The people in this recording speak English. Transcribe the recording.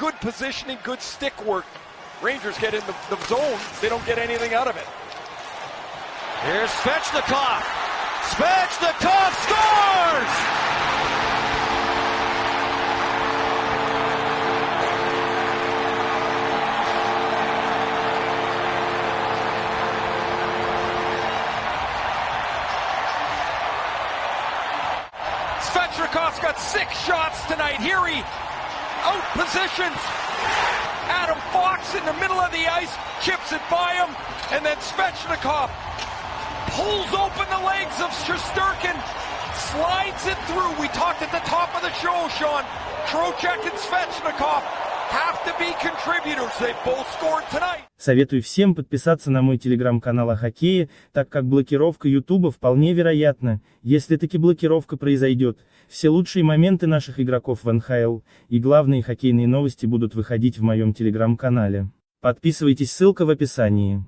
good positioning, good stick work. Rangers get in the, the zone, they don't get anything out of it. Here's Svechnikov. Svechnikov scores! Svechnikov's got six shots tonight. Here he positions Adam Fox in the middle of the ice, chips it by him, and then Svechnikov pulls open the legs of Shesterkin, slides it through. We talked at the top of the show, Sean. Trocheck and Svechnikov Советую всем подписаться на мой телеграм-канал о хоккее, так как блокировка Ютуба вполне вероятна, если таки блокировка произойдет. Все лучшие моменты наших игроков в НХЛ и главные хоккейные новости будут выходить в моем телеграм-канале. Подписывайтесь, ссылка в описании.